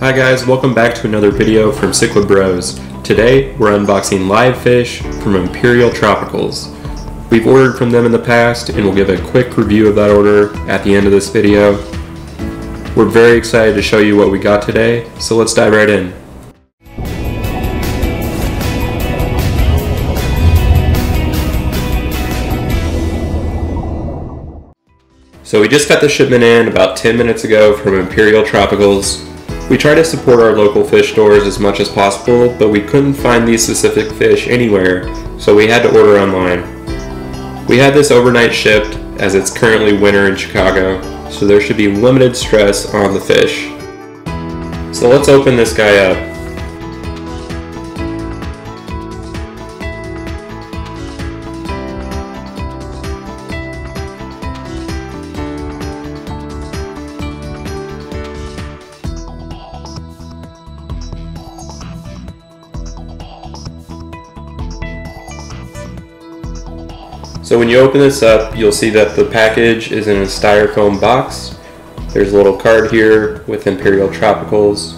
Hi guys, welcome back to another video from Cichlid Bros. Today, we're unboxing live fish from Imperial Tropicals. We've ordered from them in the past and we'll give a quick review of that order at the end of this video. We're very excited to show you what we got today, so let's dive right in. So we just got the shipment in about 10 minutes ago from Imperial Tropicals. We try to support our local fish stores as much as possible, but we couldn't find these specific fish anywhere, so we had to order online. We had this overnight shipped as it's currently winter in Chicago, so there should be limited stress on the fish. So let's open this guy up. So when you open this up, you'll see that the package is in a styrofoam box. There's a little card here with Imperial Tropicals.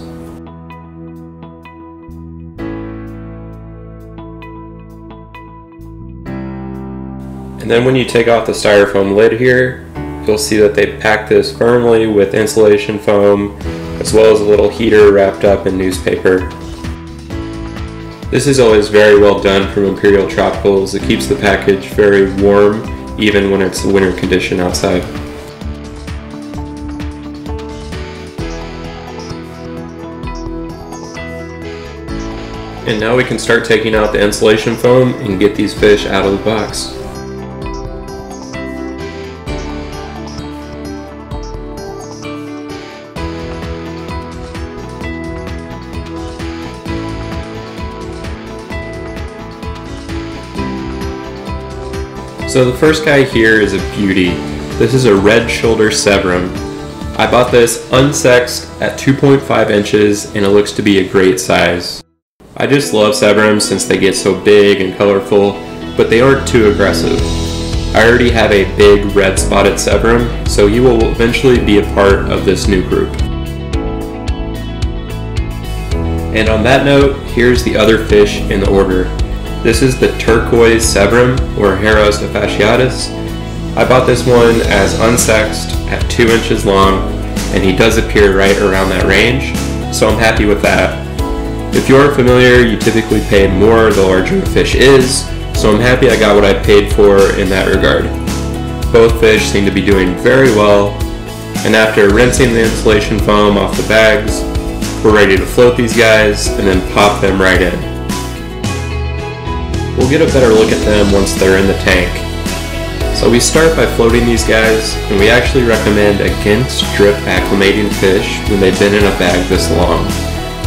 And then when you take off the styrofoam lid here, you'll see that they packed this firmly with insulation foam, as well as a little heater wrapped up in newspaper. This is always very well done from Imperial Tropicals. It keeps the package very warm even when it's winter condition outside. And now we can start taking out the insulation foam and get these fish out of the box. So the first guy here is a beauty. This is a red shoulder Severum. I bought this unsexed at 2.5 inches and it looks to be a great size. I just love Severums since they get so big and colorful, but they aren't too aggressive. I already have a big red spotted Severum, so he will eventually be a part of this new group. And on that note, here's the other fish in the order. This is the turquoise Severum, or Heros fasciatus. I bought this one as unsexed at 2 inches long, and he does appear right around that range, so I'm happy with that. If you aren't familiar, you typically pay more the larger a fish is, so I'm happy I got what I paid for in that regard. Both fish seem to be doing very well, and after rinsing the insulation foam off the bags, we're ready to float these guys and then pop them right in. We'll get a better look at them once they're in the tank. So we start by floating these guys, and we actually recommend against drip acclimating fish when they've been in a bag this long.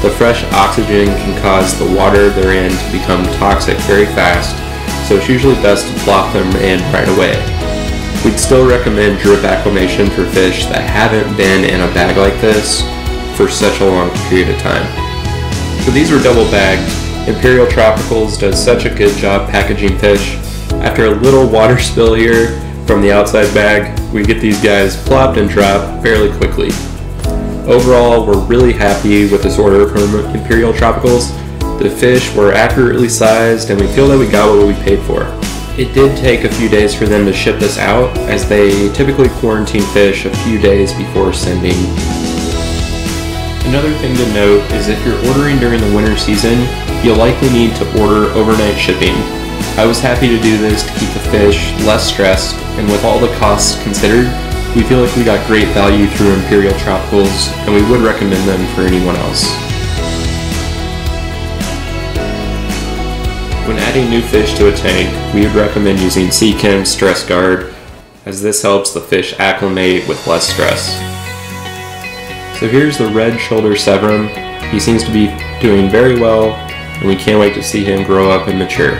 The fresh oxygen can cause the water they're in to become toxic very fast, so it's usually best to plop them in right away. We'd still recommend drip acclimation for fish that haven't been in a bag like this for such a long period of time. So these were double bagged, Imperial Tropicals does such a good job packaging fish. After a little water spill here from the outside bag, we get these guys plopped and dropped fairly quickly. Overall, we're really happy with this order from Imperial Tropicals. The fish were accurately sized and we feel that we got what we paid for. It did take a few days for them to ship this out, as they typically quarantine fish a few days before sending. Another thing to note is if you're ordering during the winter season, you'll likely need to order overnight shipping. I was happy to do this to keep the fish less stressed, and with all the costs considered, we feel like we got great value through Imperial Tropicals, and we would recommend them for anyone else. When adding new fish to a tank, we would recommend using Seachem Stress Guard, as this helps the fish acclimate with less stress. So here's the red shoulder Severum. He seems to be doing very well, and we can't wait to see him grow up and mature.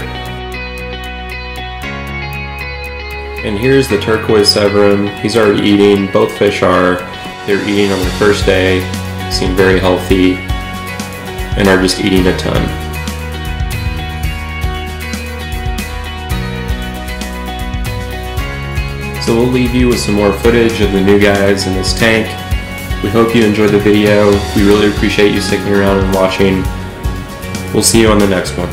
And here's the turquoise Severum. He's already eating, both fish are. They're eating on the first day, seem very healthy, and are just eating a ton. So we'll leave you with some more footage of the new guys in this tank We hope you enjoyed the video. We really appreciate you sticking around and watching. We'll see you on the next one.